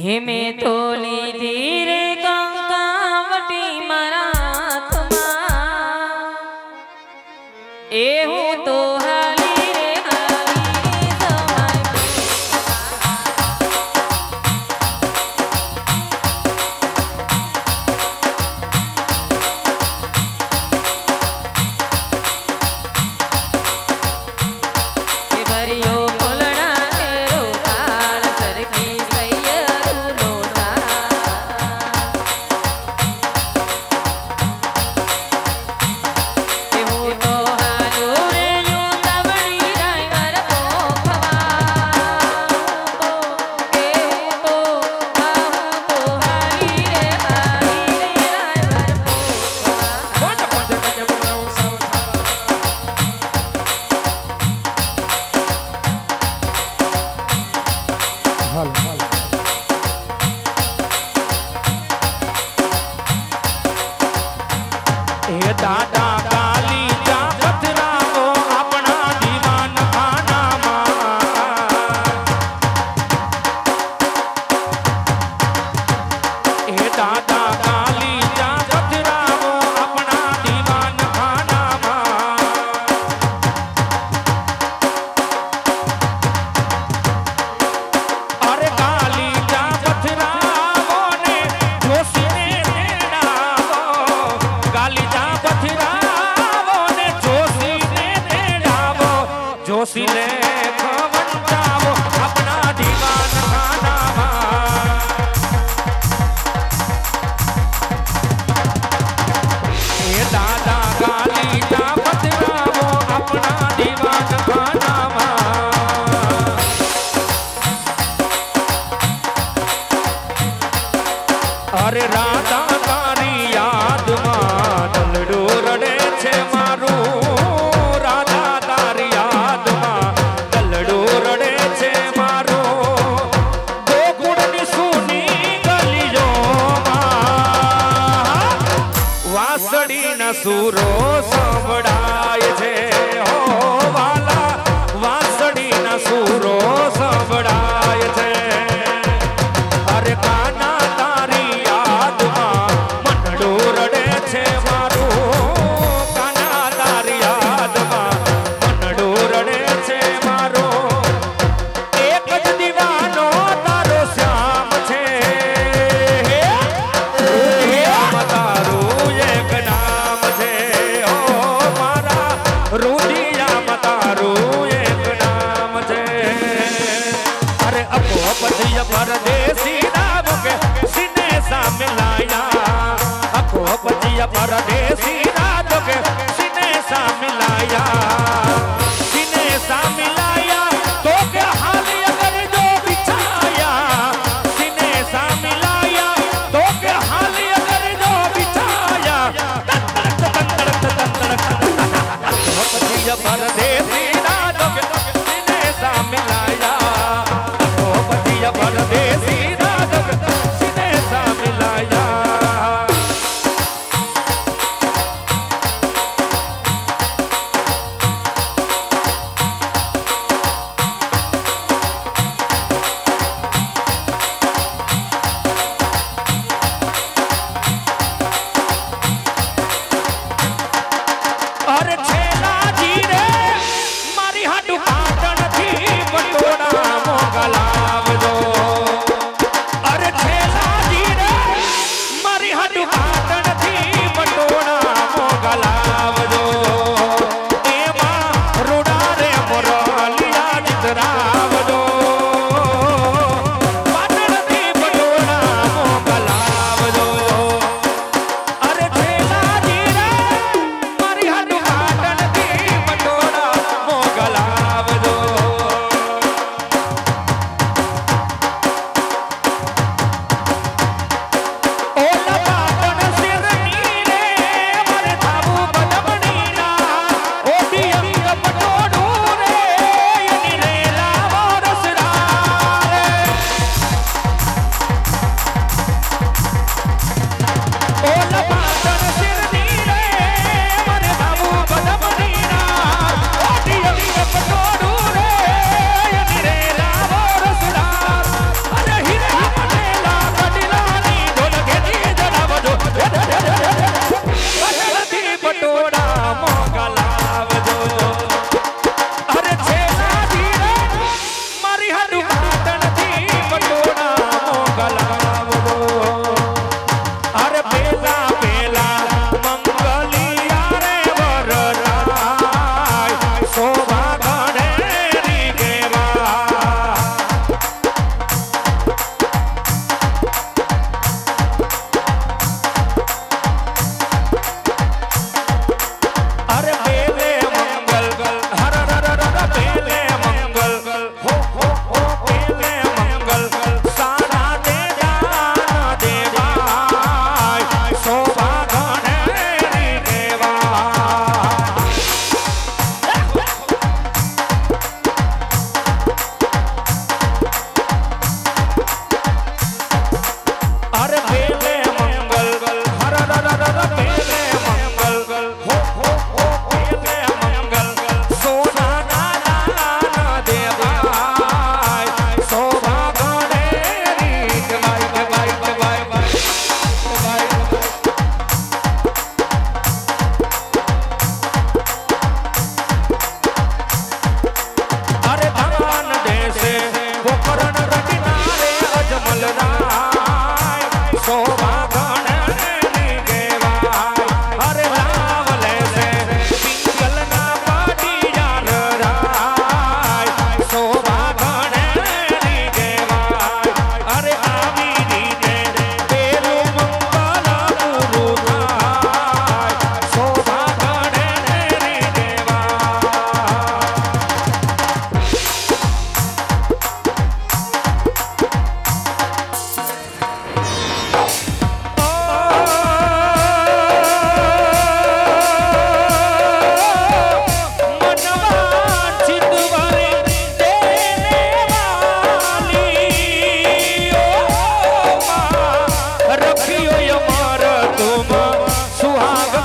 हेमे Toli Jalo, jalo. para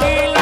Babylon.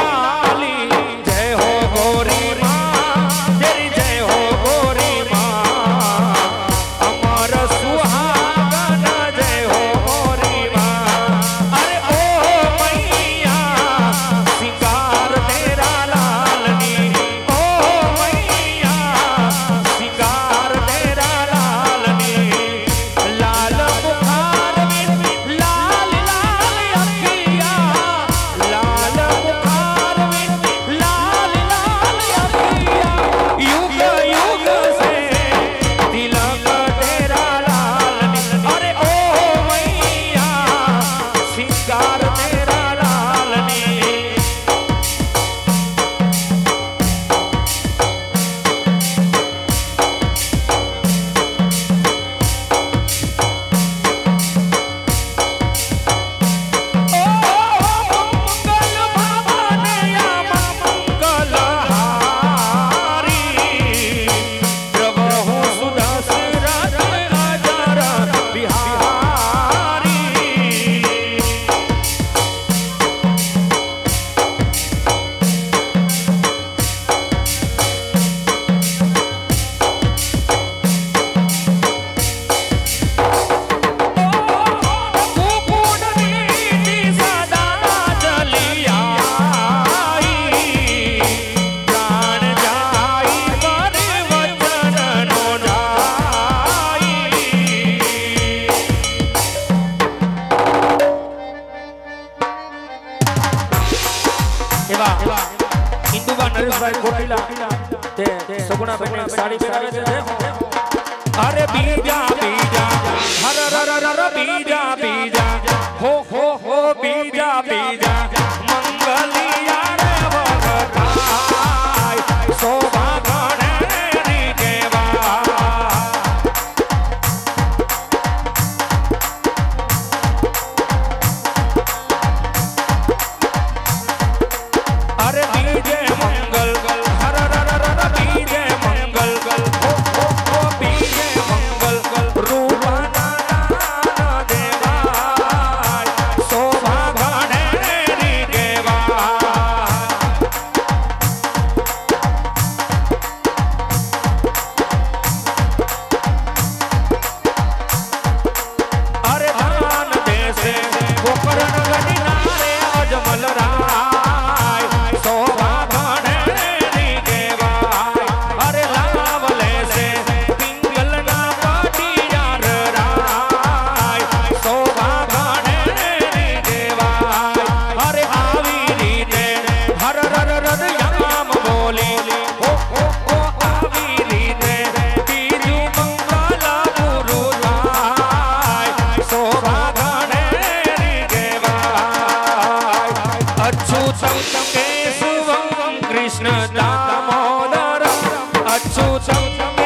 Sari Oh, out.